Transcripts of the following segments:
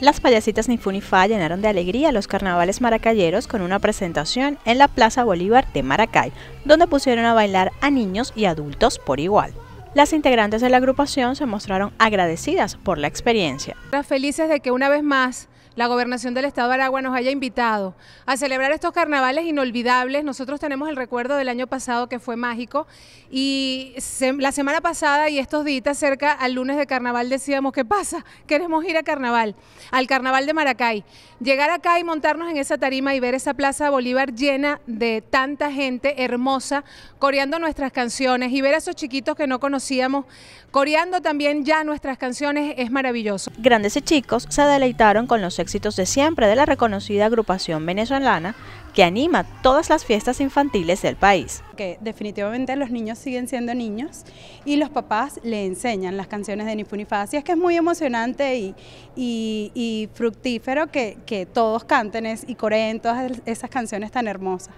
Las payasitas Nifunifá llenaron de alegría los carnavales maracayeros con una presentación en la Plaza Bolívar de Maracay, donde pusieron a bailar a niños y adultos por igual. Las integrantes de la agrupación se mostraron agradecidas por la experiencia. Felices de que una vez más la gobernación del estado de Aragua nos haya invitado a celebrar estos carnavales inolvidables. Nosotros tenemos el recuerdo del año pasado que fue mágico y la semana pasada y estos días cerca al lunes de carnaval decíamos, ¿qué pasa? Queremos ir a carnaval, al carnaval de Maracay. Llegar acá y montarnos en esa tarima y ver esa plaza Bolívar llena de tanta gente hermosa, coreando nuestras canciones y ver a esos chiquitos que no conocíamos, coreando también ya nuestras canciones es maravilloso. Grandes y chicos se deleitaron con los éxitos de siempre de la reconocida agrupación venezolana que anima todas las fiestas infantiles del país. Que definitivamente los niños siguen siendo niños y los papás le enseñan las canciones de Nifunifá. Así es que es muy emocionante y, y, fructífero que, que todos canten y coreen todas esas canciones tan hermosas.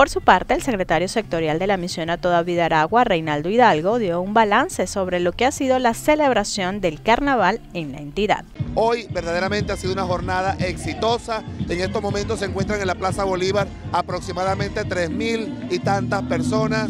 Por su parte, el secretario sectorial de la misión a toda vida Aragua, Reinaldo Hidalgo, dio un balance sobre lo que ha sido la celebración del carnaval en la entidad. Hoy verdaderamente ha sido una jornada exitosa. En estos momentos se encuentran en la Plaza Bolívar aproximadamente 3.000 y tantas personas.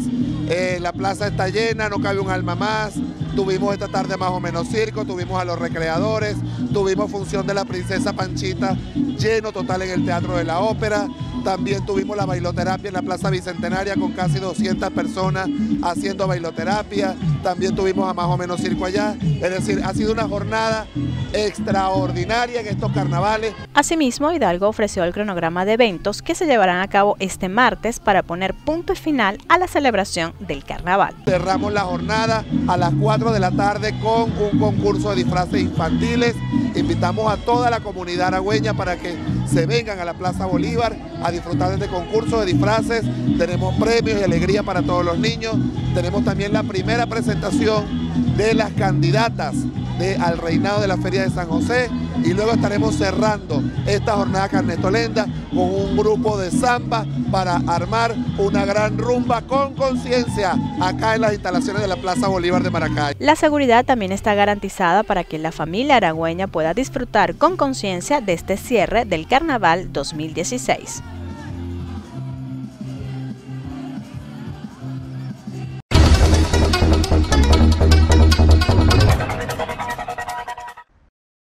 Eh, la plaza está llena, no cabe un alma más. Tuvimos esta tarde más o menos circo, tuvimos a los recreadores, tuvimos función de la princesa Panchita lleno total en el Teatro de la Ópera. También tuvimos la bailoterapia en la Plaza Bicentenaria con casi 200 personas haciendo bailoterapia. También tuvimos a más o menos circo allá. Es decir, ha sido una jornada extraordinaria en estos carnavales. Asimismo, Hidalgo ofreció el cronograma de eventos que se llevarán a cabo este martes para poner punto y final a la celebración del carnaval. Cerramos la jornada a las 4 de la tarde con un concurso de disfraces infantiles. Invitamos a toda la comunidad aragüeña para que se vengan a la Plaza Bolívar a disfrutar de este concurso de disfraces. Tenemos premios y alegría para todos los niños. Tenemos también la primera presentación de las candidatas al reinado de la Feria de San José y luego estaremos cerrando esta jornada carnetolenda con un grupo de samba para armar una gran rumba con conciencia acá en las instalaciones de la Plaza Bolívar de Maracay. La seguridad también está garantizada para que la familia aragüeña pueda disfrutar con conciencia de este cierre del Carnaval 2016.